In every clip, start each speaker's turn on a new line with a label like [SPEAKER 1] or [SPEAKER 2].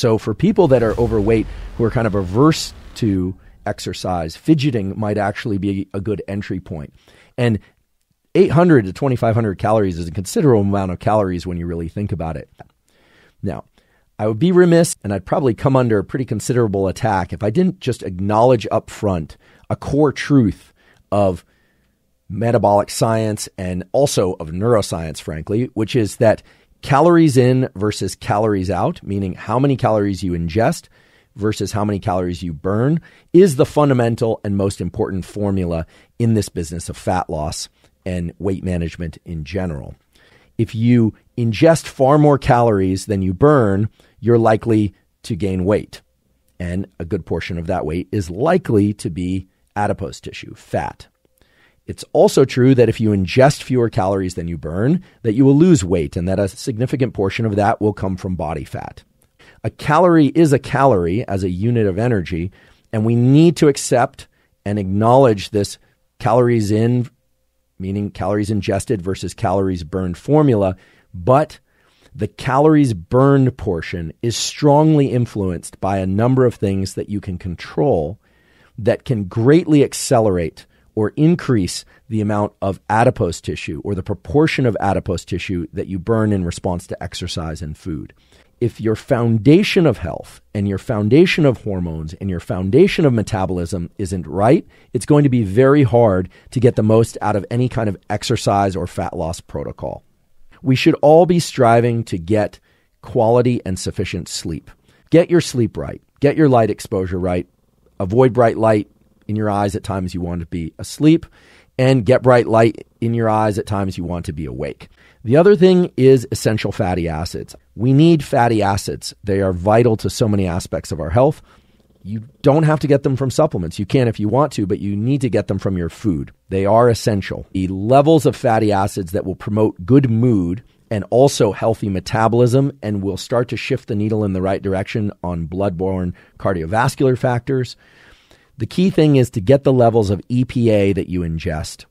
[SPEAKER 1] So for people that are overweight who are kind of averse to exercise, fidgeting might actually be a good entry point. And 800 to 2500 calories is a considerable amount of calories when you really think about it. Now, I would be remiss and I'd probably come under a pretty considerable attack if I didn't just acknowledge up front a core truth of metabolic science and also of neuroscience, frankly, which is that calories in versus calories out, meaning how many calories you ingest versus how many calories you burn, is the fundamental and most important formula in this business of fat loss and weight management in general. If you ingest far more calories than you burn, you're likely to gain weight. And a good portion of that weight is likely to be adipose tissue, fat. It's also true that if you ingest fewer calories than you burn, that you will lose weight and that a significant portion of that will come from body fat. A calorie is a calorie as a unit of energy, and we need to accept and acknowledge this calories in, meaning calories ingested versus calories burned formula, but the calories burned portion is strongly influenced by a number of things that you can control that can greatly accelerate or increase the amount of adipose tissue or the proportion of adipose tissue that you burn in response to exercise and food. If your foundation of health and your foundation of hormones and your foundation of metabolism isn't right, it's going to be very hard to get the most out of any kind of exercise or fat loss protocol we should all be striving to get quality and sufficient sleep. Get your sleep right, get your light exposure right, avoid bright light in your eyes at times you want to be asleep, and get bright light in your eyes at times you want to be awake. The other thing is essential fatty acids. We need fatty acids. They are vital to so many aspects of our health. You don't have to get them from supplements. You can if you want to, but you need to get them from your food. They are essential. The levels of fatty acids that will promote good mood and also healthy metabolism and will start to shift the needle in the right direction on blood-borne cardiovascular factors. The key thing is to get the levels of EPA that you ingest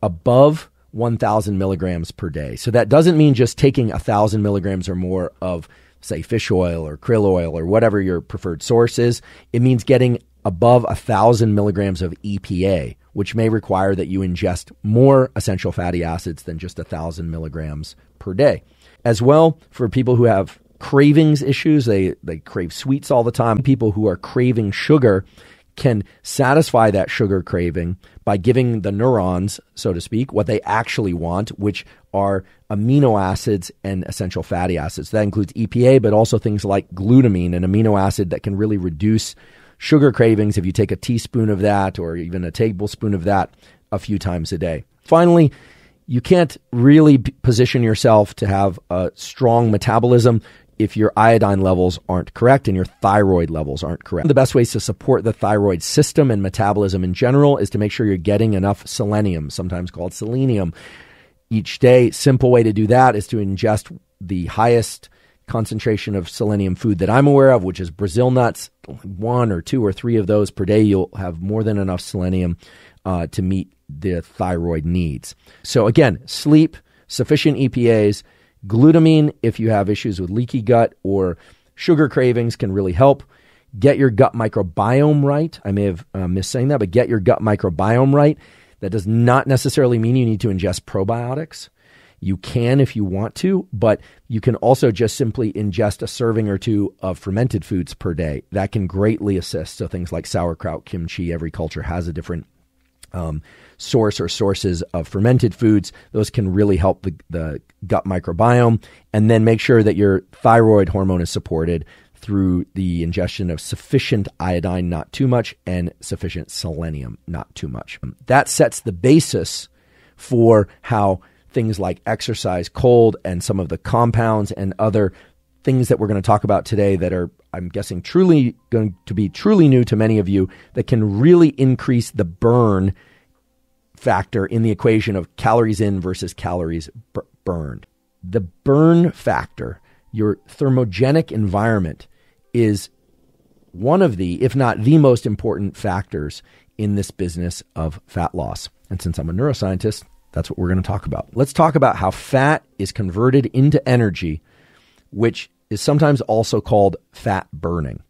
[SPEAKER 1] above 1,000 milligrams per day. So that doesn't mean just taking 1,000 milligrams or more of say fish oil or krill oil or whatever your preferred source is, it means getting above thousand milligrams of EPA, which may require that you ingest more essential fatty acids than just thousand milligrams per day. As well, for people who have cravings issues, they, they crave sweets all the time. People who are craving sugar can satisfy that sugar craving by giving the neurons, so to speak, what they actually want, which are amino acids and essential fatty acids. That includes EPA, but also things like glutamine, an amino acid that can really reduce sugar cravings if you take a teaspoon of that or even a tablespoon of that a few times a day. Finally, you can't really position yourself to have a strong metabolism if your iodine levels aren't correct and your thyroid levels aren't correct. The best ways to support the thyroid system and metabolism in general is to make sure you're getting enough selenium, sometimes called selenium, each day. Simple way to do that is to ingest the highest concentration of selenium food that I'm aware of, which is Brazil nuts. One or two or three of those per day, you'll have more than enough selenium uh, to meet the thyroid needs. So, again, sleep, sufficient EPAs Glutamine, if you have issues with leaky gut or sugar cravings, can really help. Get your gut microbiome right. I may have uh, missed saying that, but get your gut microbiome right. That does not necessarily mean you need to ingest probiotics. You can if you want to, but you can also just simply ingest a serving or two of fermented foods per day. That can greatly assist. So things like sauerkraut, kimchi, every culture has a different um, source or sources of fermented foods. Those can really help the, the gut microbiome. And then make sure that your thyroid hormone is supported through the ingestion of sufficient iodine, not too much, and sufficient selenium, not too much. That sets the basis for how things like exercise, cold, and some of the compounds and other things that we're going to talk about today that are, I'm guessing, truly going to be truly new to many of you that can really increase the burn factor in the equation of calories in versus calories b- burned. The burn factor, your thermogenic environment, is one of the, if not the most important factors in this business of fat loss. And since I'm a neuroscientist, that's what we're going to talk about. Let's talk about how fat is converted into energy which is sometimes also called fat burning.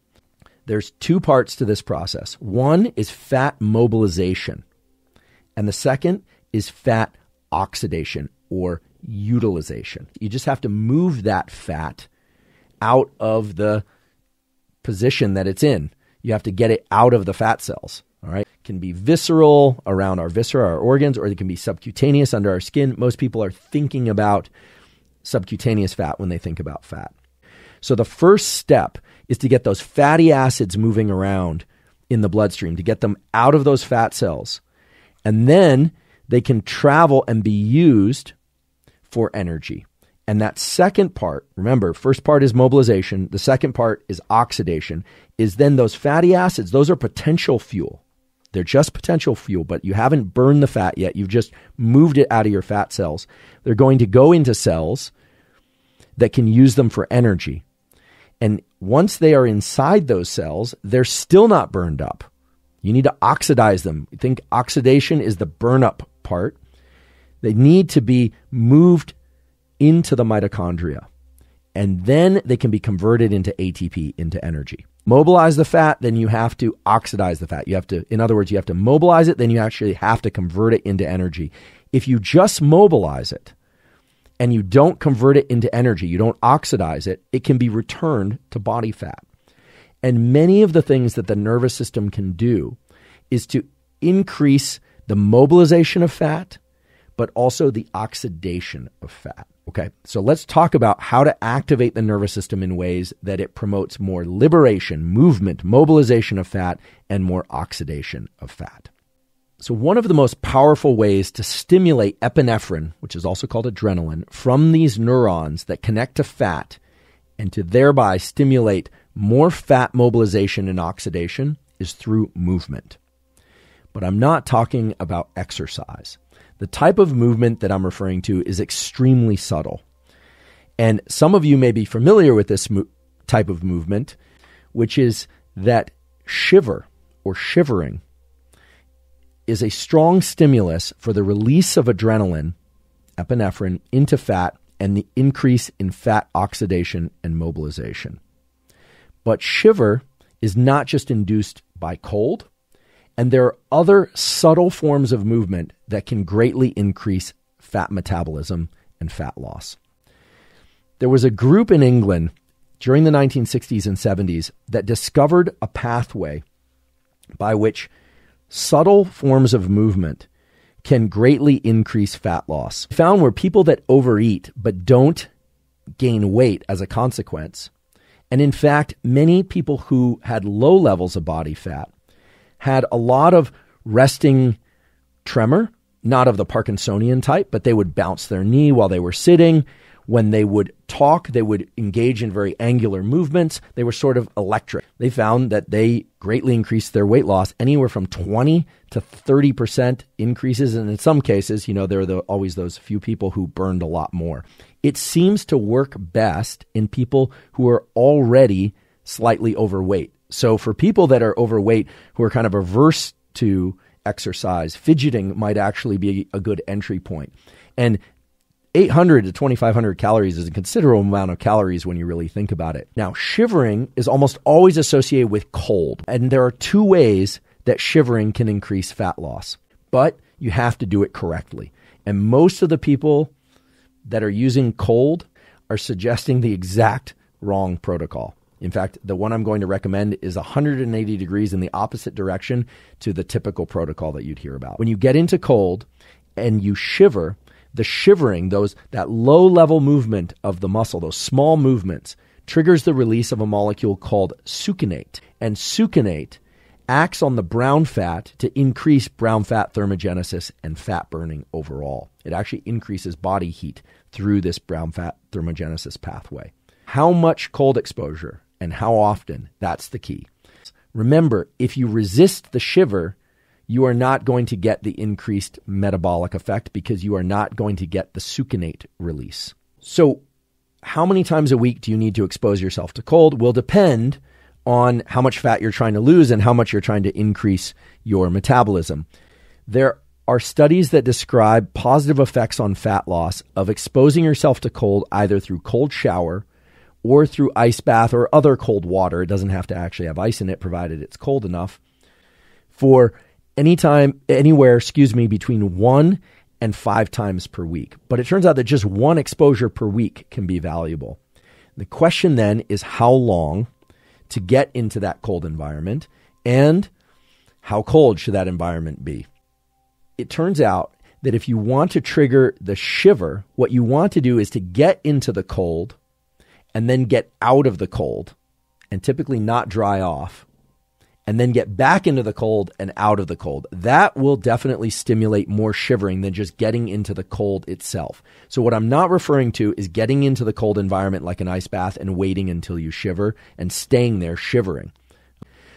[SPEAKER 1] There's two parts to this process. One is fat mobilization, and the second is fat oxidation or utilization. You just have to move that fat out of the position that it's in. You have to get it out of the fat cells. All right. It can be visceral around our viscera, our organs, or it can be subcutaneous under our skin. Most people are thinking about subcutaneous fat when they think about fat. So the first step is to get those fatty acids moving around in the bloodstream, to get them out of those fat cells. And then they can travel and be used for energy. And that second part, remember, first part is mobilization, the second part is oxidation, is then those fatty acids, those are potential fuel. They're just potential fuel, but you haven't burned the fat yet. You've just moved it out of your fat cells. They're going to go into cells that can use them for energy. And once they are inside those cells, they're still not burned up. You need to oxidize them. Think oxidation is the burn up part. They need to be moved into the mitochondria. And then they can be converted into ATP, into energy. Mobilize the fat, then you have to oxidize the fat. You have to, in other words, you have to mobilize it, then you actually have to convert it into energy. If you just mobilize it, and you don't convert it into energy, you don't oxidize it, it can be returned to body fat. And many of the things that the nervous system can do is to increase the mobilization of fat, but also the oxidation of fat. Okay, so let's talk about how to activate the nervous system in ways that it promotes more liberation, movement, mobilization of fat, and more oxidation of fat. So, one of the most powerful ways to stimulate epinephrine, which is also called adrenaline, from these neurons that connect to fat and to thereby stimulate more fat mobilization and oxidation is through movement. But I'm not talking about exercise. The type of movement that I'm referring to is extremely subtle. And some of you may be familiar with this mo- type of movement, which is that shiver or shivering is a strong stimulus for the release of adrenaline, epinephrine, into fat and the increase in fat oxidation and mobilization. But shiver is not just induced by cold, and there are other subtle forms of movement that can greatly increase fat metabolism and fat loss. There was a group in England during the 1960s and 70s that discovered a pathway by which subtle forms of movement can greatly increase fat loss. Found where people that overeat but don't gain weight as a consequence, and in fact, many people who had low levels of body fat had a lot of resting tremor, not of the Parkinsonian type, but they would bounce their knee while they were sitting. When they would talk, they would engage in very angular movements. They were sort of electric. They found that they greatly increased their weight loss, anywhere from 20 to 30% increases. And in some cases, you know, there are the, always those few people who burned a lot more. It seems to work best in people who are already slightly overweight. So for people that are overweight who are kind of averse to exercise, fidgeting might actually be a good entry point. And 800 to 2500 calories is a considerable amount of calories when you really think about it. Now, shivering is almost always associated with cold, and there are two ways that shivering can increase fat loss, but you have to do it correctly. And most of the people that are using cold are suggesting the exact wrong protocol. In fact, the one I'm going to recommend is 180 degrees in the opposite direction to the typical protocol that you'd hear about. When you get into cold and you shiver, the shivering, those that low level movement of the muscle, those small movements, triggers the release of a molecule called succinate. And succinate acts on the brown fat to increase brown fat thermogenesis and fat burning overall. It actually increases body heat through this brown fat thermogenesis pathway. How much cold exposure and how often, that's the key. Remember, if you resist the shiver, you are not going to get the increased metabolic effect because you are not going to get the succinate release. So, how many times a week do you need to expose yourself to cold will depend on how much fat you're trying to lose and how much you're trying to increase your metabolism. There are studies that describe positive effects on fat loss of exposing yourself to cold either through cold shower or through ice bath or other cold water. It doesn't have to actually have ice in it, provided it's cold enough. For anytime, anywhere, excuse me, between one and five times per week. But it turns out that just one exposure per week can be valuable. The question then is how long to get into that cold environment and how cold should that environment be? It turns out that if you want to trigger the shiver, what you want to do is to get into the cold and then get out of the cold and typically not dry off and then get back into the cold and out of the cold. That will definitely stimulate more shivering than just getting into the cold itself. So, what I'm not referring to is getting into the cold environment like an ice bath and waiting until you shiver and staying there shivering.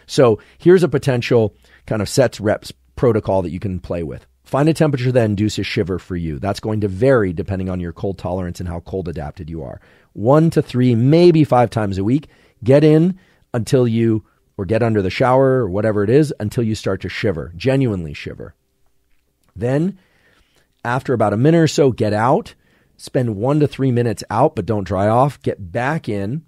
[SPEAKER 1] So, here's a potential kind of sets reps protocol that you can play with. Find a temperature that induces a shiver for you. That's going to vary depending on your cold tolerance and how cold adapted you are. One to three, maybe five times a week. Get in until you, or get under the shower or whatever it is, until you start to shiver, genuinely shiver. Then, after about a minute or so, get out. Spend one to three minutes out, but don't dry off. Get back in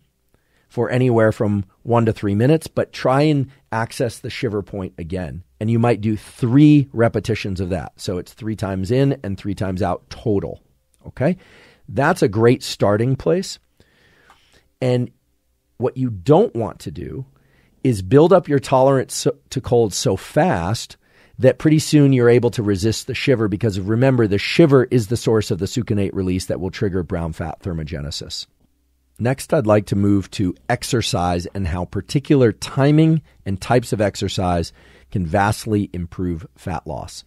[SPEAKER 1] for anywhere from one to three minutes, but try and access the shiver point again. And you might do three repetitions of that. So it's three times in and three times out total. Okay. That's a great starting place. And what you don't want to do is build up your tolerance to cold so fast that pretty soon you're able to resist the shiver because remember, the shiver is the source of the succinate release that will trigger brown fat thermogenesis. Next, I'd like to move to exercise and how particular timing and types of exercise can vastly improve fat loss.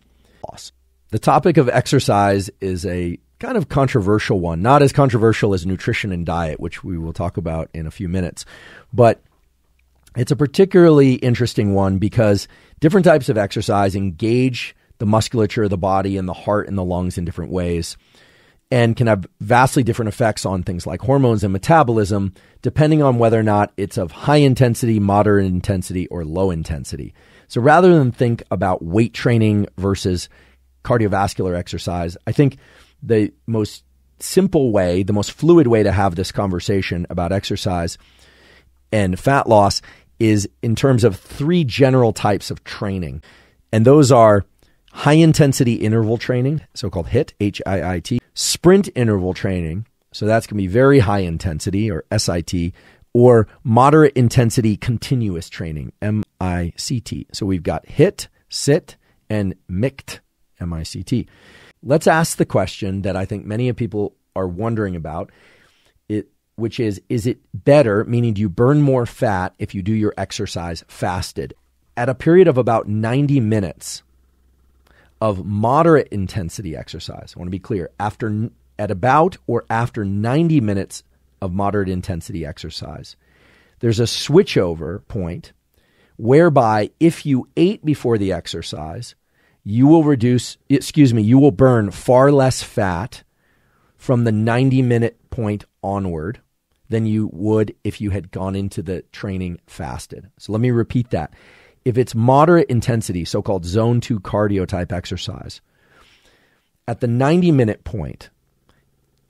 [SPEAKER 1] The topic of exercise is a kind of controversial one, not as controversial as nutrition and diet, which we will talk about in a few minutes. But it's a particularly interesting one because different types of exercise engage the musculature of the body and the heart and the lungs in different ways and can have vastly different effects on things like hormones and metabolism, depending on whether or not it's of high intensity, moderate intensity, or low intensity. So rather than think about weight training versus cardiovascular exercise, I think the most simple way, the most fluid way to have this conversation about exercise and fat loss is in terms of three general types of training. And those are high intensity interval training, so called HIIT, H I I T, sprint interval training, so that's going to be very high intensity or SIT, or moderate intensity continuous training, MICT. So we've got HIIT, SIT, and MICT, MICT. Let's ask the question that I think many of people are wondering about, which is Is it better, meaning do you burn more fat if you do your exercise fasted? At a period of about 90 minutes, of moderate intensity exercise. I want to be clear. After at about or after 90 minutes of moderate intensity exercise, there's a switchover point whereby if you ate before the exercise, you will reduce, excuse me, you will burn far less fat from the 90 minute point onward than you would if you had gone into the training fasted. So let me repeat that if it's moderate intensity, so called zone two cardio type exercise, at the 90 minute point,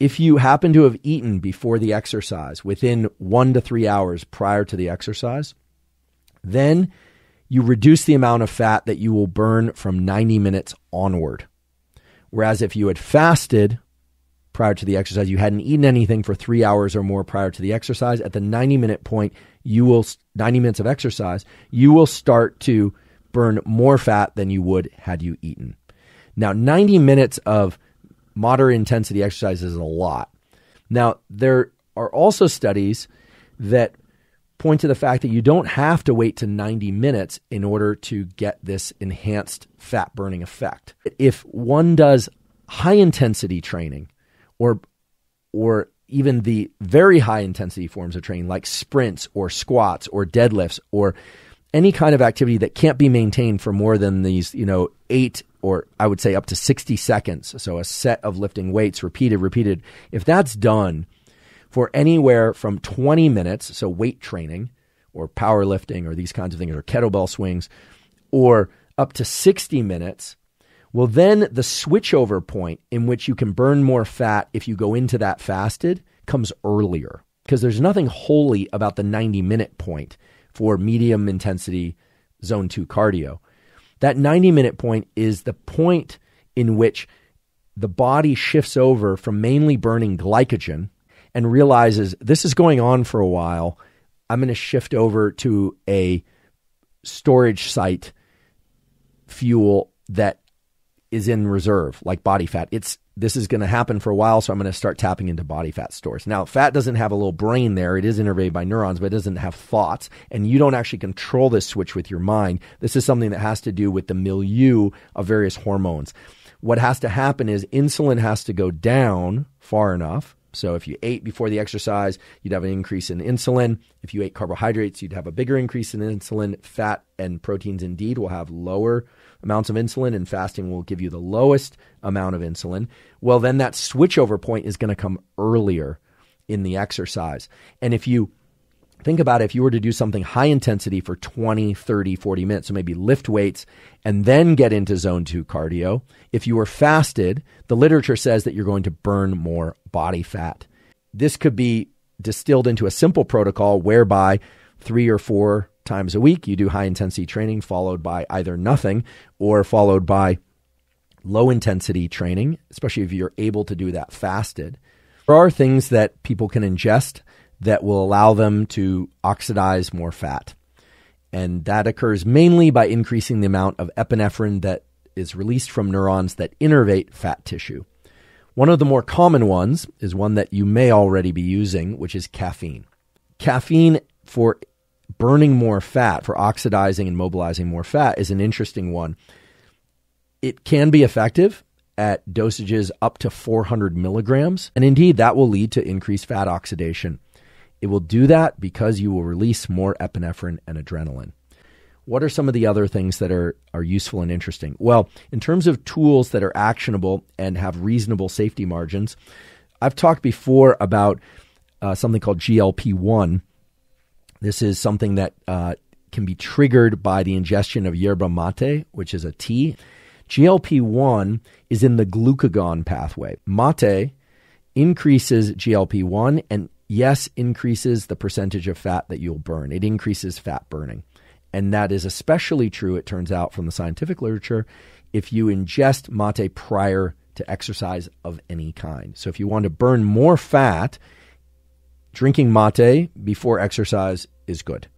[SPEAKER 1] if you happen to have eaten before the exercise within one to three hours prior to the exercise, then you reduce the amount of fat that you will burn from 90 minutes onward. Whereas if you had fasted prior to the exercise, you hadn't eaten anything for three hours or more prior to the exercise, at the 90 minute point, you will 90 minutes of exercise, you will start to burn more fat than you would had you eaten. Now, 90 minutes of moderate intensity exercise is a lot. Now, there are also studies that point to the fact that you don't have to wait to 90 minutes in order to get this enhanced fat burning effect. If one does high intensity training or or even the very high intensity forms of training like sprints or squats or deadlifts or any kind of activity that can't be maintained for more than these, you know, eight or I would say up to 60 seconds. So a set of lifting weights repeated, repeated. If that's done for anywhere from 20 minutes, so weight training or powerlifting or these kinds of things or kettlebell swings, or up to 60 minutes, well, then the switchover point in which you can burn more fat if you go into that fasted comes earlier. because there's nothing holy about the 90 minute point for medium intensity zone 2 cardio. That 90 minute point is the point in which the body shifts over from mainly burning glycogen and realizes this is going on for a while. I'm going to shift over to a storage site fuel that is in reserve, like body fat. It's this is going to happen for a while, so I'm going to start tapping into body fat stores. Now, fat doesn't have a little brain there. It is innervated by neurons, but it doesn't have thoughts. And you don't actually control this switch with your mind. This is something that has to do with the milieu of various hormones. What has to happen is insulin has to go down far enough. So if you ate before the exercise, you'd have an increase in insulin. If you ate carbohydrates, you'd have a bigger increase in insulin. Fat and proteins indeed will have lower amounts of insulin, and fasting will give you the lowest amount of insulin. Well, then that switchover point is going to come earlier in the exercise. And if you think about if you were to do something high intensity for 20, 30, 40 minutes, so maybe lift weights and then get into zone two cardio, if you were fasted, the literature says that you're going to burn more body fat. This could be distilled into a simple protocol whereby three or four times a week you do high intensity training, followed by either nothing or followed by low intensity training, especially if you're able to do that fasted. There are things that people can ingest that will allow them to oxidize more fat. And that occurs mainly by increasing the amount of epinephrine that is released from neurons that innervate fat tissue. One of the more common ones is one that you may already be using, which is caffeine. Caffeine for burning more fat, for oxidizing and mobilizing more fat, is an interesting one. It can be effective at dosages up to 400 milligrams, and indeed that will lead to increased fat oxidation. It will do that because you will release more epinephrine and adrenaline. What are some of the other things that are, are useful and interesting? Well, in terms of tools that are actionable and have reasonable safety margins, I've talked before about uh, something called GLP 1. This is something that uh, can be triggered by the ingestion of yerba mate, which is a tea. GLP 1 is in the glucagon pathway. Mate increases GLP 1 and yes, increases the percentage of fat that you'll burn. It increases fat burning. And that is especially true, it turns out, from the scientific literature, if you ingest mate prior to exercise of any kind. So if you want to burn more fat, drinking mate before exercise is good.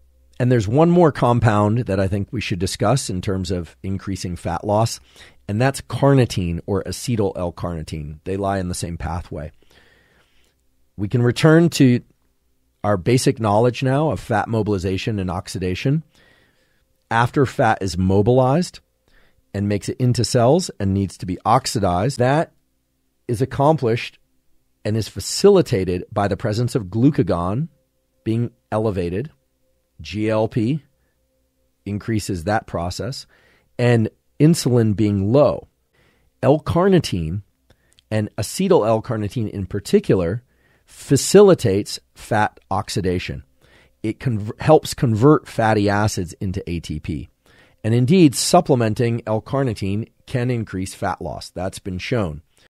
[SPEAKER 1] And there's one more compound that I think we should discuss in terms of increasing fat loss, and that's carnitine or acetyl L carnitine. They lie in the same pathway we can return to our basic knowledge now of fat mobilization and oxidation. After fat is mobilized and makes it into cells and needs to be oxidized, that is accomplished and is facilitated by the presence of glucagon being elevated. GLP increases that process, and insulin being low. L carnitine and acetyl L carnitine in particular facilitates fat oxidation. It con- helps convert fatty acids into ATP. And indeed, supplementing L carnitine can increase fat loss. That's been shown.